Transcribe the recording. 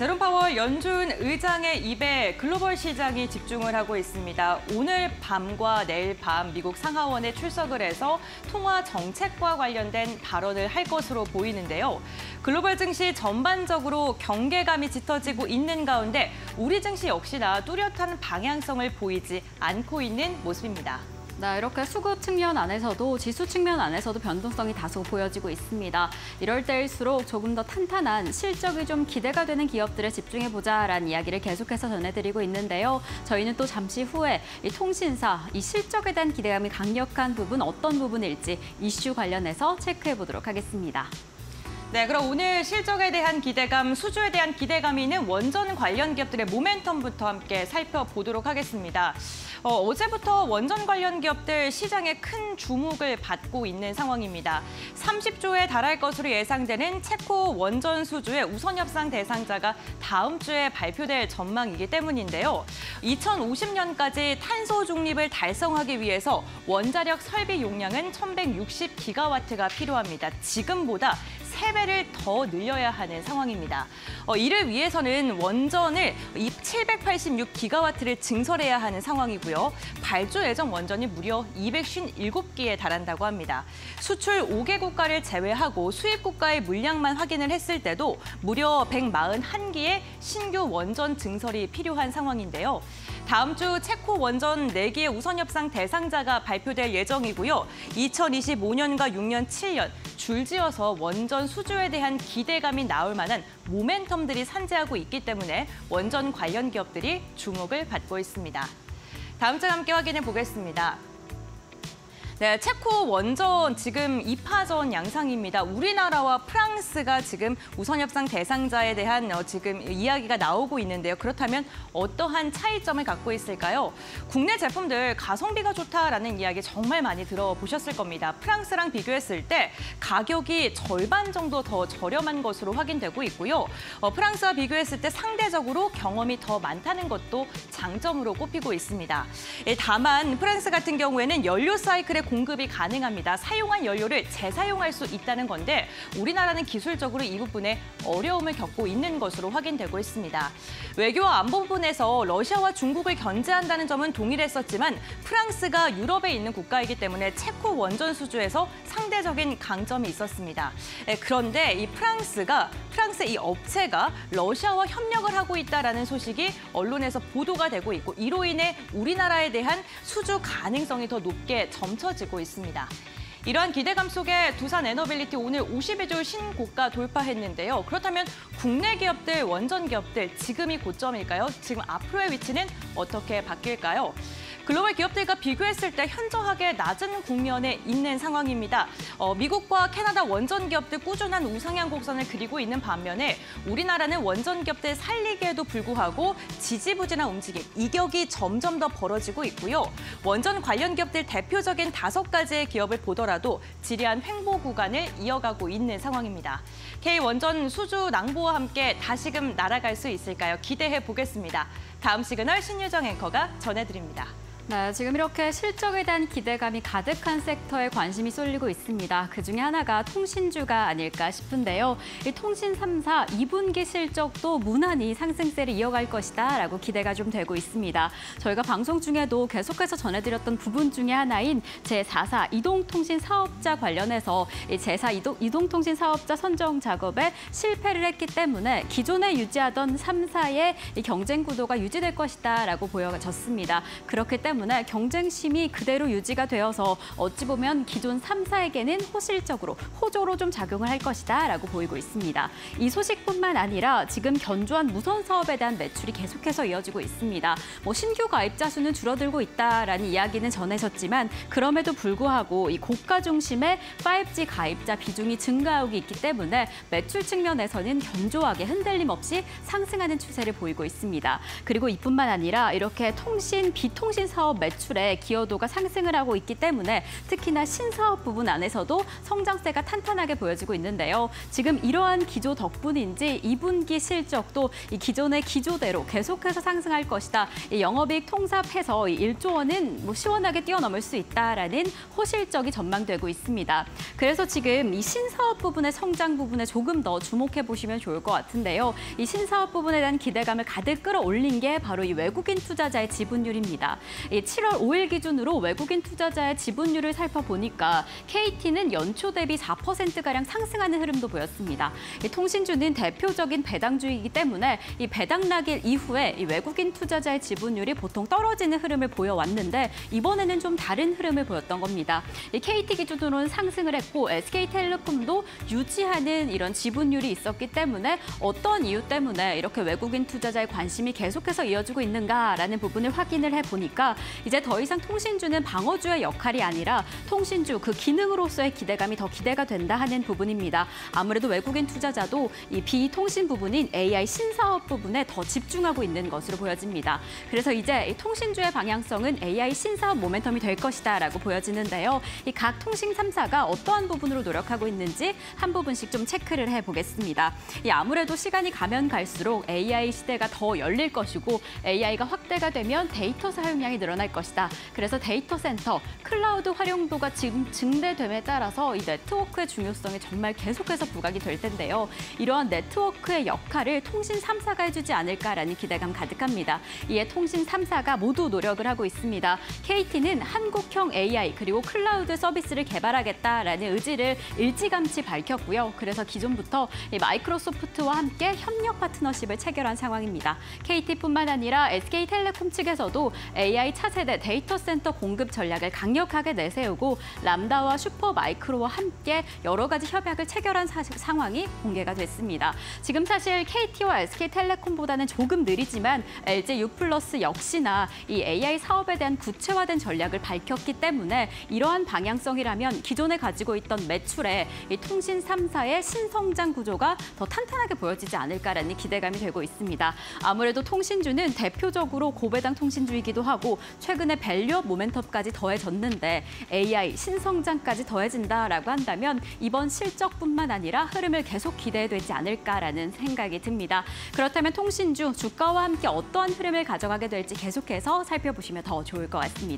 제롬 파월 연준 의장의 입에 글로벌 시장이 집중을 하고 있습니다. 오늘 밤과 내일 밤 미국 상하원에 출석을 해서 통화 정책과 관련된 발언을 할 것으로 보이는데요. 글로벌 증시 전반적으로 경계감이 짙어지고 있는 가운데 우리 증시 역시나 뚜렷한 방향성을 보이지 않고 있는 모습입니다. 네, 이렇게 수급 측면 안에서도 지수 측면 안에서도 변동성이 다소 보여지고 있습니다. 이럴 때일수록 조금 더 탄탄한 실적이 좀 기대가 되는 기업들에 집중해보자라는 이야기를 계속해서 전해드리고 있는데요. 저희는 또 잠시 후에 이 통신사, 이 실적에 대한 기대감이 강력한 부분 어떤 부분일지 이슈 관련해서 체크해보도록 하겠습니다. 네, 그럼 오늘 실적에 대한 기대감, 수주에 대한 기대감이 있는 원전 관련 기업들의 모멘텀부터 함께 살펴보도록 하겠습니다. 어, 제부터 원전 관련 기업들 시장에 큰 주목을 받고 있는 상황입니다. 30조에 달할 것으로 예상되는 체코 원전 수주의 우선 협상 대상자가 다음 주에 발표될 전망이기 때문인데요. 2050년까지 탄소 중립을 달성하기 위해서 원자력 설비 용량은 1160기가와트가 필요합니다. 지금보다 세배를 더 늘려야 하는 상황입니다. 어, 이를 위해서는 원전을 786기가와트를 증설해야 하는 상황이고요. 발주 예정 원전이 무려 257개에 달한다고 합니다. 수출 5개 국가를 제외하고 수입 국가의 물량만 확인을 했을 때도 무려 141개의 신규 원전 증설이 필요한 상황인데요. 다음 주 체코 원전 4개의 우선 협상 대상자가 발표될 예정이고요. 2025년과 6년, 7년 줄지어서 원전 수주에 대한 기대감이 나올 만한 모멘텀들이 산재하고 있기 때문에 원전 관련 기업들이 주목을 받고 있습니다. 다음 장 함께 확인해 보겠습니다. 네, 체코 원전 지금 2파전 양상입니다. 우리나라와 프랑스가 지금 우선 협상 대상자에 대한 어, 지금 이야기가 나오고 있는데요. 그렇다면 어떠한 차이점을 갖고 있을까요? 국내 제품들 가성비가 좋다라는 이야기 정말 많이 들어보셨을 겁니다. 프랑스랑 비교했을 때 가격이 절반 정도 더 저렴한 것으로 확인되고 있고요. 어, 프랑스와 비교했을 때 상대적으로 경험이 더 많다는 것도 장점으로 꼽히고 있습니다. 예, 다만 프랑스 같은 경우에는 연료 사이클의 공급이 가능합니다. 사용한 연료를 재사용할 수 있다는 건데 우리나라는 기술적으로 이 부분에 어려움을 겪고 있는 것으로 확인되고 있습니다. 외교와 안보 부분에서 러시아와 중국을 견제한다는 점은 동일했었지만 프랑스가 유럽에 있는 국가이기 때문에 체코 원전 수주에서 상대적인 강점이 있었습니다. 예, 그런데 이 프랑스가 프랑스 이 업체가 러시아와 협력을 하고 있다는 소식이 언론에서 보도가 되고 있고 이로 인해 우리나라에 대한 수주 가능성이 더 높게 점쳐지고 있습니다. 이러한 기대감 속에 두산 에너빌리티 오늘 50여 조 신고가 돌파했는데요. 그렇다면 국내 기업들, 원전 기업들 지금이 고점일까요? 지금 앞으로의 위치는 어떻게 바뀔까요? 글로벌 기업들과 비교했을 때 현저하게 낮은 국면에 있는 상황입니다. 어, 미국과 캐나다 원전 기업들 꾸준한 우상향 곡선을 그리고 있는 반면에 우리나라는 원전 기업들 살리기에도 불구하고 지지부진한 움직임, 이격이 점점 더 벌어지고 있고요. 원전 관련 기업들 대표적인 다섯 가지의 기업을 보더라도 지리한 횡보 구간을 이어가고 있는 상황입니다. K원전 수주 낭보와 함께 다시금 날아갈 수 있을까요? 기대해 보겠습니다. 다음 시그널 신유정 앵커가 전해드립니다. 네, 지금 이렇게 실적에 대한 기대감이 가득한 섹터에 관심이 쏠리고 있습니다. 그중에 하나가 통신주가 아닐까 싶은데요. 이 통신 3사 2분기 실적도 무난히 상승세를 이어갈 것이다 라고 기대가 좀 되고 있습니다. 저희가 방송 중에도 계속해서 전해드렸던 부분 중에 하나인 제4사 이동통신 사업자 관련해서 이 제4 이동, 이동통신 사업자 선정 작업에 실패를 했기 때문에 기존에 유지하던 3사의 경쟁 구도가 유지될 것이다 라고 보여졌습니다. 그렇기 때문에 때문에 경쟁심이 그대로 유지가 되어서 어찌 보면 기존 3사에게는 호실적으로 호조로 좀 작용을 할 것이다 라고 보이고 있습니다. 이 소식뿐만 아니라 지금 견조한 무선 사업에 대한 매출이 계속해서 이어지고 있습니다. 뭐 신규 가입자 수는 줄어들고 있다라는 이야기는 전해졌지만 그럼에도 불구하고 이 고가 중심의 5G 가입자 비중이 증가하고 있기 때문에 매출 측면에서는 견조하게 흔들림 없이 상승하는 추세를 보이고 있습니다. 그리고 이뿐만 아니라 이렇게 통신, 비통신 사업 사업 매출에 기여도가 상승을 하고 있기 때문에 특히나 신사업 부분 안에서도 성장세가 탄탄하게 보여지고 있는데요. 지금 이러한 기조 덕분인지 2분기 실적도 이 기존의 기조대로 계속해서 상승할 것이다. 이 영업이익 통합해서 이 1조 원은 뭐 시원하게 뛰어넘을 수 있다라는 호실적이 전망되고 있습니다. 그래서 지금 이 신사업 부분의 성장 부분에 조금 더 주목해 보시면 좋을 것 같은데요. 이 신사업 부분에 대한 기대감을 가득 끌어올린 게 바로 이 외국인 투자자의 지분율입니다. 이 7월 5일 기준으로 외국인 투자자의 지분율을 살펴보니까 KT는 연초 대비 4%가량 상승하는 흐름도 보였습니다. 이 통신주는 대표적인 배당주이기 때문에 이 배당 낙일 이후에 이 외국인 투자자의 지분율이 보통 떨어지는 흐름을 보여왔는데 이번에는 좀 다른 흐름을 보였던 겁니다. 이 KT 기준으로는 상승을 했고 SK텔레콤도 유지하는 이런 지분율이 있었기 때문에 어떤 이유 때문에 이렇게 외국인 투자자의 관심이 계속해서 이어지고 있는가라는 부분을 확인을 해보니까 이제 더 이상 통신주는 방어주의 역할이 아니라 통신주 그 기능으로서의 기대감이 더 기대가 된다 하는 부분입니다. 아무래도 외국인 투자자도 이 비통신 부분인 AI 신사업 부분에 더 집중하고 있는 것으로 보여집니다. 그래서 이제 이 통신주의 방향성은 AI 신사업 모멘텀이 될 것이다라고 보여지는데요. 이 각 통신 3사가 어떠한 부분으로 노력하고 있는지 한 부분씩 좀 체크를 해보겠습니다. 이 아무래도 시간이 가면 갈수록 AI 시대가 더 열릴 것이고 AI가 확대가 되면 데이터 사용량이 늘어 날 것이다. 그래서 데이터 센터, 클라우드 활용도가 지금 증대됨에 따라서 이 네트워크의 중요성이 정말 계속해서 부각이 될 텐데요. 이러한 네트워크의 역할을 통신 3사가 해주지 않을까라는 기대감 가득합니다. 이에 통신 3사가 모두 노력을 하고 있습니다. KT는 한국형 AI 그리고 클라우드 서비스를 개발하겠다라는 의지를 일찌감치 밝혔고요. 그래서 기존부터 이 마이크로소프트와 함께 협력 파트너십을 체결한 상황입니다. KT뿐만 아니라 SK텔레콤 측에서도 AI 차세대 데이터 센터 공급 전략을 강력하게 내세우고 람다와 슈퍼마이크로와 함께 여러 가지 협약을 체결한 사- 상황이 공개가 됐습니다. 지금 사실 KT와 SK텔레콤보다는 조금 느리지만 LG U+ 역시나 이 AI 사업에 대한 구체화된 전략을 밝혔기 때문에 이러한 방향성이라면 기존에 가지고 있던 매출에 이 통신 3사의 신성장 구조가 더 탄탄하게 보여지지 않을까라는 기대감이 되고 있습니다. 아무래도 통신주는 대표적으로 고배당 통신주이기도 하고 최근에 밸류업 모멘텀까지 더해졌는데 AI 신성장까지 더해진다라고 한다면 이번 실적뿐만 아니라 흐름을 계속 기대해야 되지 않을까라는 생각이 듭니다. 그렇다면 통신주 주가와 함께 어떠한 흐름을 가져가게 될지 계속해서 살펴보시면 더 좋을 것 같습니다.